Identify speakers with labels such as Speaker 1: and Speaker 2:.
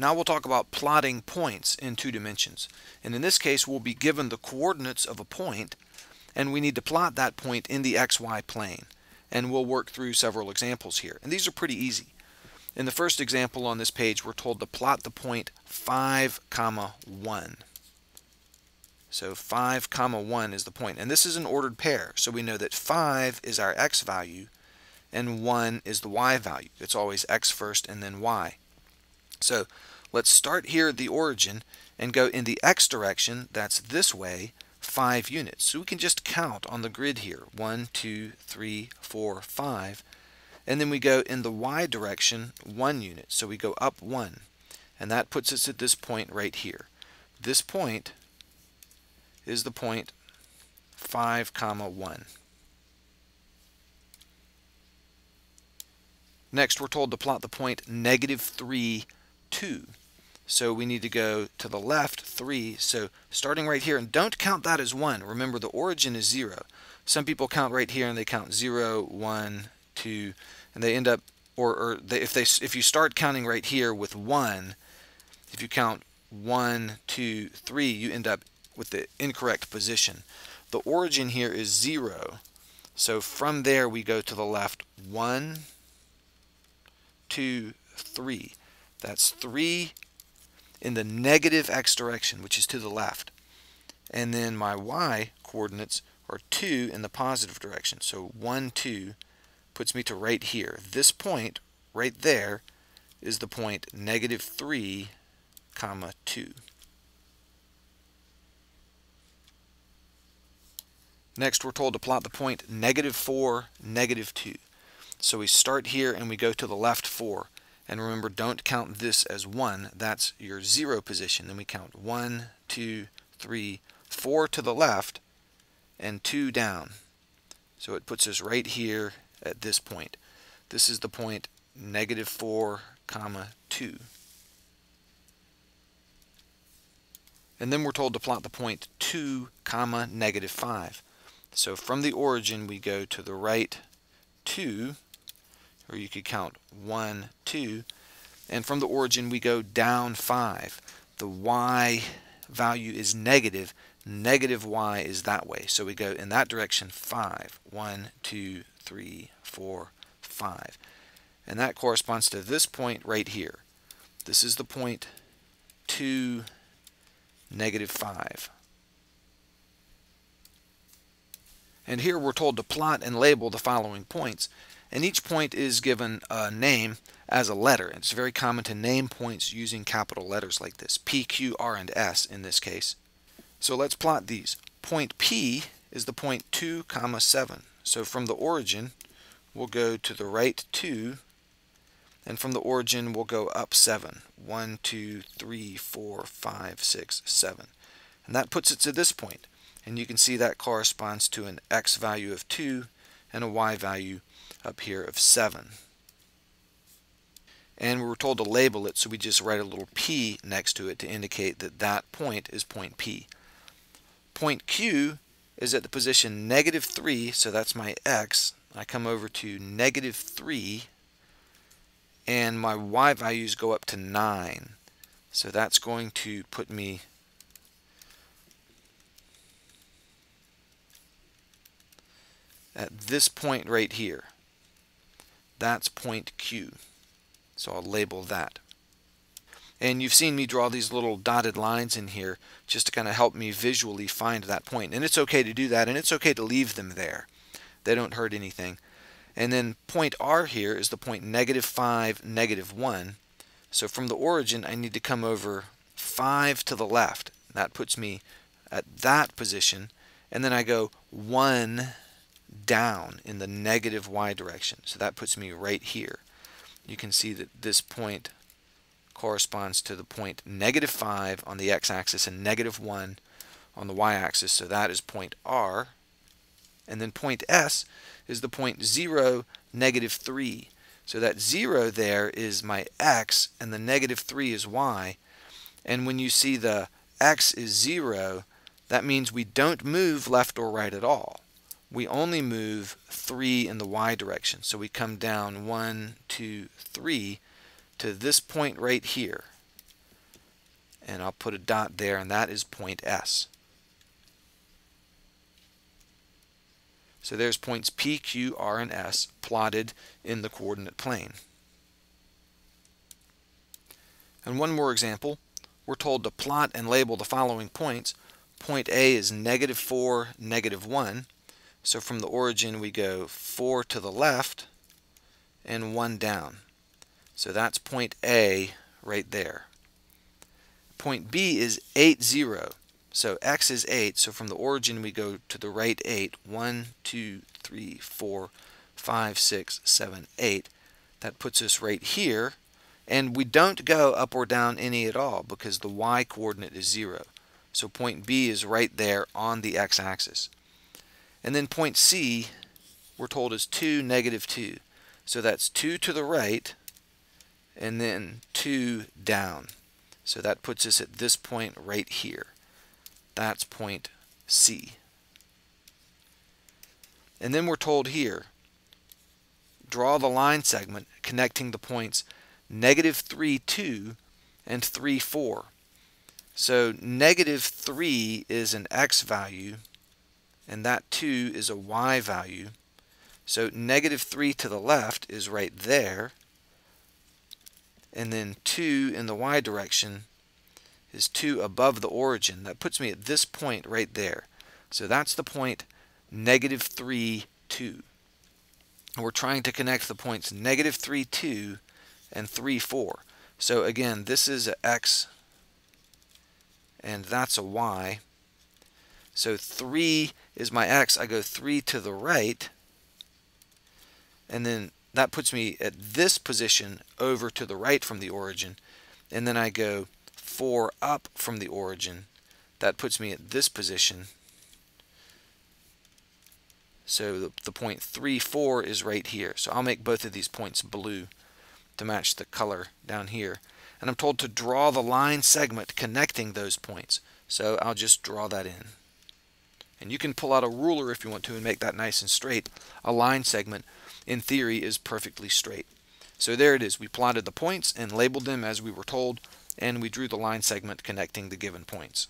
Speaker 1: Now we'll talk about plotting points in two dimensions. And in this case, we'll be given the coordinates of a point, and we need to plot that point in the xy plane. And we'll work through several examples here. And these are pretty easy. In the first example on this page, we're told to plot the point 5, comma 1. So 5 comma 1 is the point. And this is an ordered pair, so we know that 5 is our x value and 1 is the y value. It's always x first and then y. So let's start here at the origin and go in the x direction, that's this way, 5 units. So we can just count on the grid here, 1, 2, 3, 4, 5. And then we go in the y direction, 1 unit. So we go up 1. And that puts us at this point right here. This point is the point 5 comma 1. Next we're told to plot the point negative 3 2. So we need to go to the left 3. So starting right here, and don't count that as 1. Remember the origin is 0. Some people count right here and they count 0, 1, 2, and they end up, or, or they, if, they, if you start counting right here with 1, if you count 1, 2, 3, you end up with the incorrect position. The origin here is 0. So from there we go to the left 1, 2, 3. That's 3 in the negative x direction, which is to the left. And then my y coordinates are 2 in the positive direction. So 1, 2 puts me to right here. This point right there is the point negative 3 comma 2. Next, we're told to plot the point negative 4, negative 2. So we start here and we go to the left 4. And remember, don't count this as 1. That's your 0 position. Then we count 1, 2, 3, 4 to the left, and 2 down. So it puts us right here at this point. This is the point negative 4, comma 2. And then we're told to plot the point 2, comma negative 5. So from the origin, we go to the right 2, or you could count 1, 2, and from the origin, we go down 5. The y value is negative. Negative y is that way. So we go in that direction 5. 1, 2, 3, 4, 5. And that corresponds to this point right here. This is the point 2, negative 5. And here we're told to plot and label the following points. And each point is given a name as a letter. It's very common to name points using capital letters like this, P, Q, R, and S in this case. So let's plot these. Point P is the point 2, comma 7. So from the origin, we'll go to the right 2, and from the origin, we'll go up 7. 1, 2, 3, 4, 5, 6, 7. And that puts it to this point. and you can see that corresponds to an x value of 2 and a y value up here of 7 and we were told to label it so we just write a little p next to it to indicate that that point is point P. Point Q is at the position negative 3 so that's my x. I come over to negative 3 and my y values go up to 9 so that's going to put me at this point right here. That's point Q. So I'll label that. And you've seen me draw these little dotted lines in here just to kind of help me visually find that point. And it's okay to do that, and it's okay to leave them there. They don't hurt anything. And then point R here is the point negative 5, negative 1. So from the origin, I need to come over 5 to the left. That puts me at that position. And then I go 1 down in the negative y direction. So that puts me right here. You can see that this point corresponds to the point negative 5 on the x-axis and negative 1 on the y-axis. So that is point R. And then point S is the point 0, negative 3. So that 0 there is my x and the negative 3 is y. And when you see the x is 0, that means we don't move left or right at all we only move 3 in the y direction. So we come down 1, 2, 3 to this point right here. and I'll put a dot there and that is point S. So there's points P, Q, R, and S plotted in the coordinate plane. And one more example, we're told to plot and label the following points. Point A is negative 4, negative 1. So from the origin we go 4 to the left and 1 down. So that's point A right there. Point B is 8, 0. So x is 8, so from the origin we go to the right 8. 1, 2, 3, 4, 5, 6, 7, 8. That puts us right here. And we don't go up or down any at all because the y coordinate is 0. So point B is right there on the x-axis. And then point C, we're told is 2, negative 2. So that's 2 to the right and then 2 down. So that puts us at this point right here. That's point C. And then we're told here, draw the line segment connecting the points negative 3, 2 and 3, 4. So negative 3 is an x value and that 2 is a y value. So negative 3 to the left is right there and then 2 in the y direction is 2 above the origin. That puts me at this point right there. So that's the point negative 3, 2. And we're trying to connect the points negative 3, 2 and 3, 4. So again, this is a x and that's a y. So 3 is my x. I go 3 to the right. And then that puts me at this position over to the right from the origin. And then I go 4 up from the origin. That puts me at this position. So the, the point 3, 4 is right here. So I'll make both of these points blue to match the color down here. And I'm told to draw the line segment connecting those points. So I'll just draw that in. And you can pull out a ruler if you want to and make that nice and straight. A line segment, in theory, is perfectly straight. So there it is. We plotted the points and labeled them as we were told, and we drew the line segment connecting the given points.